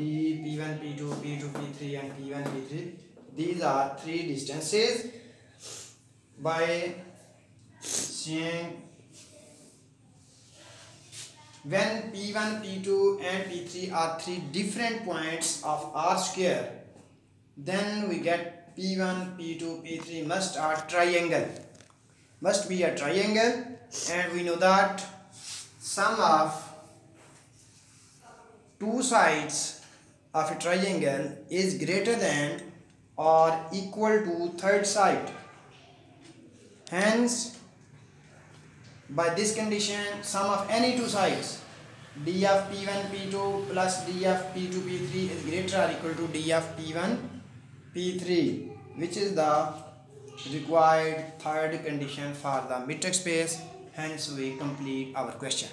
D, P1, P2, P2, P3 and P1, P3. These are three distances by saying when P1, P2 and P3 are three different points of R square then we get P1, P2, P3 must are triangle must be a triangle and we know that sum of two sides of a triangle is greater than or equal to third side. Hence by this condition sum of any two sides d of p1 p2 plus d of p2 p3 is greater or equal to d of p1 p3 which is the required third condition for the metric space. Hence we complete our question